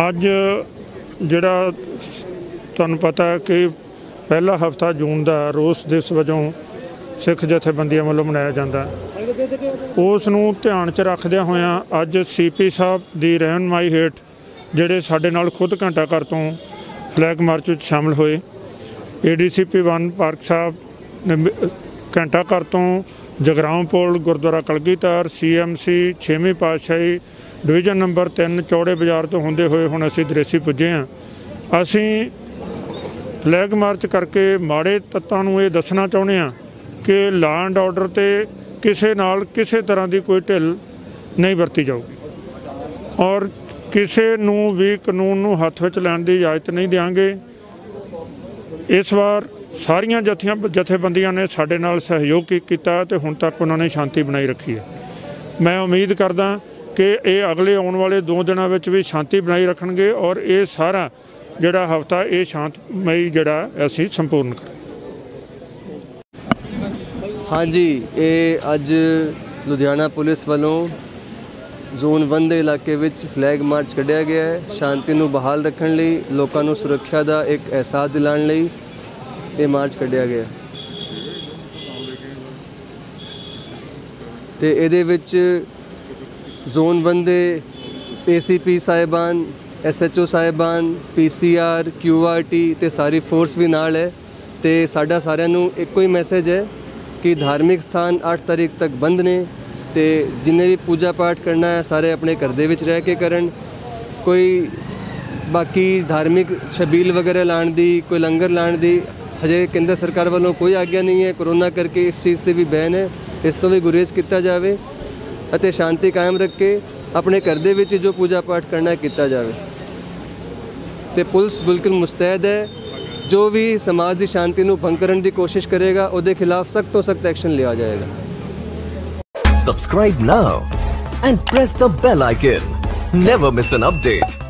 ਅੱਜ ਜਿਹੜਾ ਤੁਹਾਨੂੰ ਪਤਾ ਹੈ ਕਿ ਪਹਿਲਾ ਹਫਤਾ ਜੂਨ ਦਾ ਰੋਸ ਦਿਵਸ ਵਜੋਂ ਸਿੱਖ ਜਥੇਬੰਦੀਆਂ ਵੱਲੋਂ ਮਨਾਇਆ ਜਾਂਦਾ। ਉਸ ਨੂੰ ਧਿਆਨ 'ਚ ਰੱਖਦਿਆਂ ਹੋਇਆਂ ਅੱਜ ਸੀਪੀ ਸਾਹਿਬ ਦੀ ਰਹਿਨਮਾਈ ਹੇਠ ਜਿਹੜੇ ਸਾਡੇ ਨਾਲ ਖੁਦ ਘੰਟਾ ਘਰ ਤੋਂ ਫਲੈਗ ਮਾਰਚ ਵਿੱਚ ਸ਼ਾਮਲ ਹੋਏ ਏਡੀਸੀਪੀ 1 ਪਾਰਕ ਸਾਹਿਬ ਨੇ ਘੰਟਾ ਘਰ ਤੋਂ ਜਗਰਾਉਂ ਪੁਲ, ਗੁਰਦੁਆਰਾ ਕਲਗੀਧਰ ਸੀਐਮਸੀ 6ਵੀਂ ਪਾਤਸ਼ਾਹੀ ਡਿਵੀਜ਼ਨ ਨੰਬਰ 3 ਚੌੜੇ ਬਾਜ਼ਾਰ ਤੋਂ ਹੁੰਦੇ ਹੋਏ ਹੁਣ ਅਸੀਂ ਦਰੇਸੀ ਪੁੱਜੇ ਹਾਂ। ਅਸੀਂ ਫਲੈਗ ਮਾਰਚ ਕਰਕੇ ਮਾੜੇ ਤੱਤਾਂ ਨੂੰ ਇਹ ਦੱਸਣਾ ਚਾਹੁੰਦੇ ਹਾਂ ਕਿ ਲਾਅ ਐਂਡ ਆਰਡਰ ਤੇ ਕਿਸੇ ਨਾਲ ਕਿਸੇ ਤਰ੍ਹਾਂ ਦੀ ਕੋਈ ਢਿੱਲ ਨਹੀਂ ਵਰਤੀ ਜਾਊਗੀ। ਔਰ ਕਿਸੇ ਨੂੰ ਵੀ ਕਾਨੂੰਨ ਨੂੰ ਹੱਥ ਵਿੱਚ ਲੈਣ ਦੀ ਇਜਾਜ਼ਤ ਨਹੀਂ ਦਿਆਂਗੇ। ਇਸ ਵਾਰ ਸਾਰੀਆਂ ਜਥੀਆਂ, ਜਥੇਬੰਦੀਆਂ ਨੇ ਸਾਡੇ ਨਾਲ ਸਹਿਯੋਗ ਕੀ- ਕੀਤਾ ਤੇ ਹੁਣ ਤੱਕ ਉਹਨਾਂ ਨੇ ਸ਼ਾਂਤੀ ਬਣਾਈ ਰੱਖੀ ਹੈ। ਮੈਂ ਉਮੀਦ ਕਰਦਾ ਕਿ ਇਹ ਅਗਲੇ ਆਉਣ ਵਾਲੇ 2 ਦਿਨਾਂ ਵਿੱਚ ਵੀ ਸ਼ਾਂਤੀ ਬਣਾਈ ਰੱਖਣਗੇ ਔਰ ਇਹ ਸਾਰਾ ਜਿਹੜਾ ਹਫਤਾ, ਇਹ ਸ਼ਾਂਤਮਈ ਜਿਹੜਾ ਅਸੀਂ ਸੰਪੂਰਨ ਕਰ ਹਾਂਜੀ, ਇਹ ਅੱਜ ਲੁਧਿਆਣਾ ਪੁਲਿਸ ਵੱਲੋਂ ਜ਼ੋਨ 1 ਦੇ ਇਲਾਕੇ ਵਿੱਚ ਫਲੈਗ ਮਾਰਚ ਕੱਢਿਆ ਗਿਆ ਹੈ। ਸ਼ਾਂਤੀ ਨੂੰ ਬਹਾਲ ਰੱਖਣ ਲਈ, ਲੋਕਾਂ ਨੂੰ ਸੁਰੱਖਿਆ ਦਾ ਇੱਕ ਅਹਿਸਾਸ ਦਿਲਾਉਣ ਲਈ ਇਹ ਮਾਰਚ ਕੱਢਿਆ ਗਿਆ ਤੇ ਇਹਦੇ ਵਿੱਚ ਜ਼ੋਨ 1 ਦੇ ਏਸੀਪੀ ਸਾਹਿਬਾਨ ਐਸਐਚਓ ਸਾਹਿਬਾਨ ਪੀਸੀਆਰ ਕਿਊਆਰਟੀ ਤੇ ਸਾਰੀ ਫੋਰਸ ਵੀ ਨਾਲ ਹੈ ਤੇ ਸਾਡਾ ਸਾਰਿਆਂ ਨੂੰ ਇੱਕੋ ਹੀ ਮੈਸੇਜ ਹੈ ਕਿ ਧਾਰਮਿਕ ਸਥਾਨ 8 ਤਾਰੀਖ ਤੱਕ ਬੰਦ ਨੇ ਤੇ ਜਿੰਨੇ ਵੀ ਪੂਜਾ ਪਾਠ ਕਰਨਾ ਹੈ, ਸਾਰੇ ਆਪਣੇ ਘਰ ਦੇ ਵਿੱਚ ਰਹਿ ਕੇ ਕਰਨ। ਕੋਈ ਬਾਕੀ ਧਾਰਮਿਕ ਛਬੀਲ ਵਗੈਰਾ ਲਾਣ ਦੀ, ਕੋਈ ਲੰਗਰ ਲਾਣ ਦੀ, ਹਜੇ ਕੇਂਦਰ ਸਰਕਾਰ ਵੱਲੋਂ ਕੋਈ ਆਗਿਆ ਨਹੀਂ ਹੈ। ਕਰੋਨਾ ਕਰਕੇ ਇਸ ਚੀਜ਼ ਤੇ ਵੀ ਬੈਨ ਹੈ। ਇਸ ਤੋਂ ਵੀ ਗੁਰੇਜ਼ ਕੀਤਾ ਜਾਵੇ। ਅਤੇ ਸ਼ਾਂਤੀ ਕਾਇਮ ਰੱਖ ਕੇ ਆਪਣੇ ਘਰ ਦੇ ਵਿੱਚ ਜੋ ਪੂਜਾ ਪਾਠ ਕਰਨਾ ਕੀਤਾ ਜਾਵੇ ਤੇ ਪੁਲਿਸ ਬਿਲਕੁਲ ਮੁਸਤੈਦ ਹੈ ਜੋ ਵੀ ਸਮਾਜ ਦੀ ਸ਼ਾਂਤੀ ਨੂੰ ਭੰਗ ਕਰਨ ਦੀ ਕੋਸ਼ਿਸ਼ ਕਰੇਗਾ, ਉਹਦੇ ਖਿਲਾਫ ਸਖਤ ਤੋਂ ਸਖਤ ਐਕਸ਼ਨ ਲਿਆ ਜਾਏਗਾ Subscribe now and press the bell icon. Never miss an update.